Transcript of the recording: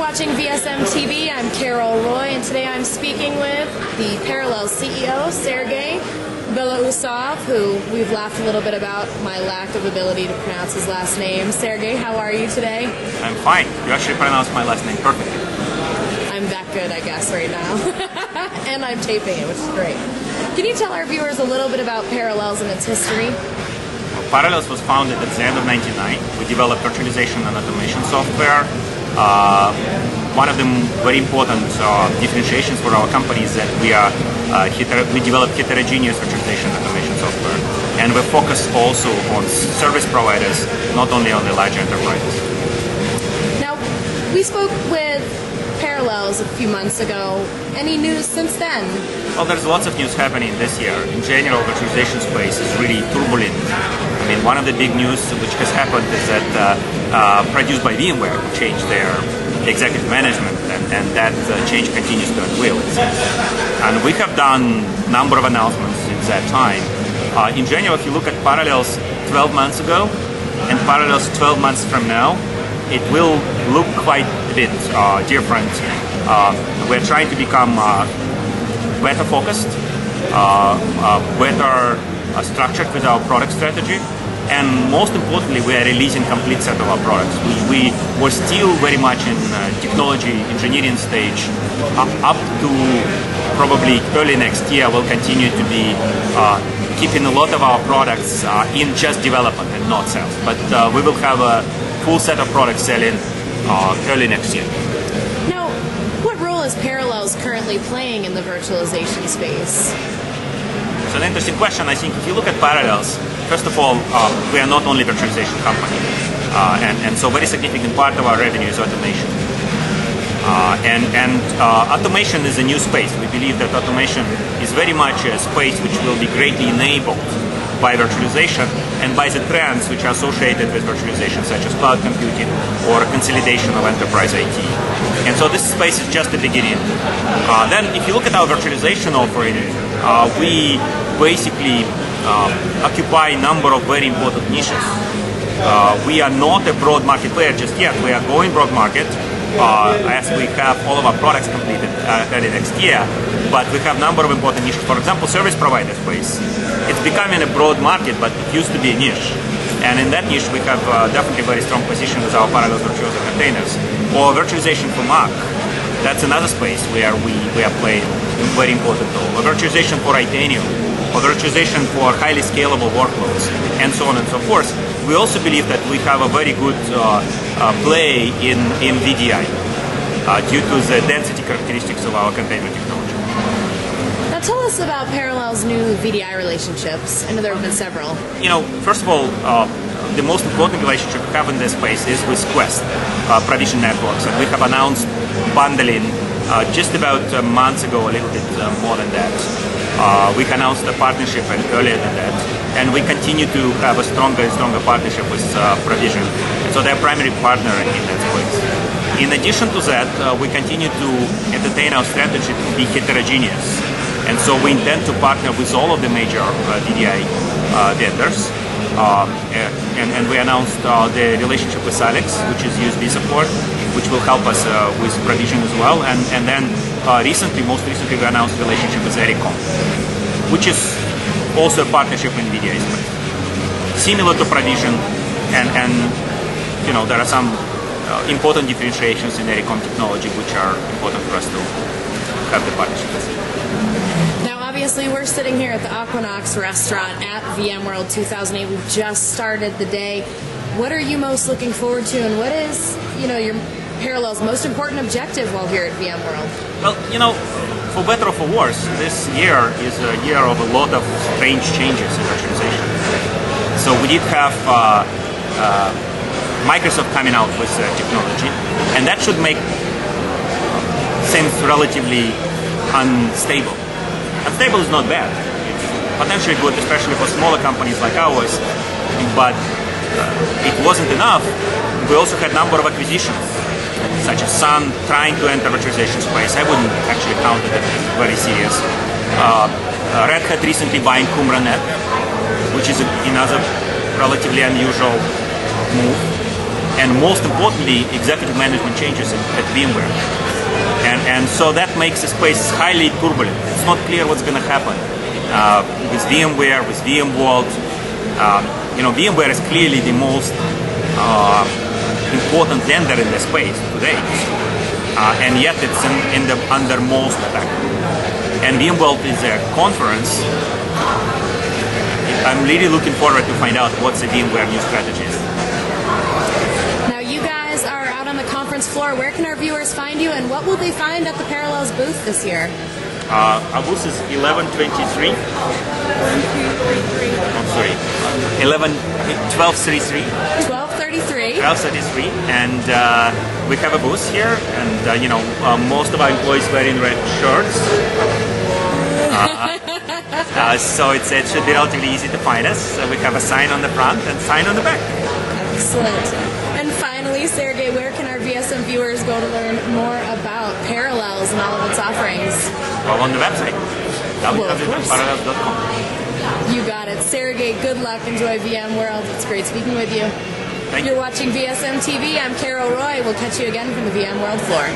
watching VSM TV. I'm Carryl Roy, and today I'm speaking with the Parallel CEO, Serguei Beloussov, who we've laughed a little bit about my lack of ability to pronounce his last name. Serguei, how are you today? I'm fine. You actually pronounced my last name perfectly. I'm that good, I guess, right now. and I'm taping it, which is great. Can you tell our viewers a little bit about Parallels and its history? Parallels was founded at the end of 99. We developed virtualization and automation software. Uh, one of the very important uh, differentiations for our company is that we are uh, we develop heterogeneous virtualization and automation software, and we focus also on service providers, not only on the large enterprises. Now, we spoke with Parallels a few months ago. Any news since then? Well, there's lots of news happening this year. In general, the virtualization space is really turbulent. I mean, one of the big news which has happened is that uh, uh, produced by VMware changed their executive management, and, and that uh, change continues to unveil. And we have done a number of announcements since that time. Uh, in general, if you look at Parallels 12 months ago and Parallels 12 months from now, it will look quite a bit uh, different. Uh, we're trying to become uh, better focused, better uh, structured with our product strategy, and most importantly, we are releasing complete set of our products. We, we were still very much in technology engineering stage up to probably early next year. We'll continue to be keeping a lot of our products in just development and not sales. But we will have a full set of products selling uh, early next year. Now, what role is Parallels currently playing in the virtualization space? It's an interesting question. I think if you look at Parallels, first of all, uh, we are not only a virtualization company, uh, and, and so very significant part of our revenue is automation. Uh, and and uh, automation is a new space. We believe that automation is very much a space which will be greatly enabled by virtualization and by the trends which are associated with virtualization, such as cloud computing or consolidation of enterprise IT. And so this space is just the beginning. Uh, then, if you look at our virtualization offering, uh, we basically uh, occupy a number of very important niches. Uh, we are not a broad market player just yet. We are going broad market uh, as we have all of our products completed uh, early next year. But we have a number of important niches. For example, service provider space. It's becoming a broad market, but it used to be a niche. And in that niche, we have uh, definitely very strong position with our parallel Virtuozzo containers. Or virtualization for Mac. That's another space where we, we are playing very important role. Or virtualization for Itanium. Or virtualization for highly scalable workloads. And so on and so forth. We also believe that we have a very good uh, uh, play in, in VDI uh, due to the density characteristics of our container technology. Tell us about Parallel's new VDI relationships. I know there have been several. You know, first of all, uh, the most important relationship we have in this space is with Quest uh, Provision Networks, and we have announced bundling uh, just about a month ago, a little bit uh, more than that. Uh, we announced a partnership earlier than that, and we continue to have a stronger and stronger partnership with uh, Provision. So they're primary partner in that space. In addition to that, uh, we continue to entertain our strategy to be heterogeneous. And so we intend to partner with all of the major uh, VDI uh, vendors. Uh, and, and, we announced the relationship with Alex, which is USB support, which will help us with provision as well. And, and then uh, recently, most recently, we announced relationship with Ericom, which is also a partnership in VDI space. Similar to Provision, and, and you know, there are some uh, important differentiations in Ericom technology which are important for us to have the partnership obviously, we're sitting here at the AquaKnox restaurant at VMworld 2008. We've just started the day. What are you most looking forward to, and what is, you know, your Parallel's most important objective while here at VMworld? Well, you know, for better or for worse, this year is a year of a lot of strange changes in virtualization. So we did have uh, uh, Microsoft coming out with uh, technology, and that should make things relatively unstable. Unstable is not bad. It's potentially good, especially for smaller companies like ours, but uh, it wasn't enough. We also had a number of acquisitions such as Sun trying to enter virtualization space. I wouldn't actually count it as very serious. Uh, uh, Red Hat recently buying QumraNet, which is another relatively unusual move. and most importantly, executive management changes at, at VMware. And, so that makes the space highly turbulent. It's not clear what's going to happen uh, with VMware, with VMworld. Um, you know, VMware is clearly the most uh, important vendor in the space today, uh, and yet it's in, in the under most attack. And VMworld is a conference. I'm really looking forward to find out what's the VMware new strategy is. Now, you guys are out on the conference floor. Where can our viewers find you, and what will they find at the Parallels booth this year? Uh, our booth is 1123. I'm sorry, 11, 1233. 1233. 1233, and uh, we have a booth here, and uh, you know uh, most of our employees wearing red shirts. Uh, uh, so it's, it should be relatively easy to find us. So we have a sign on the front and sign on the back. Excellent. And finally, Serguei, where can viewers go to learn more about Parallels and all of its offerings? Well, on the website, Well, www.parallels.com. You got it. Serguei, good luck. Enjoy VM World. It's great speaking with you. Thank You're you. watching VSM TV. I'm Carryl Roy. We'll catch you again from the VM World floor.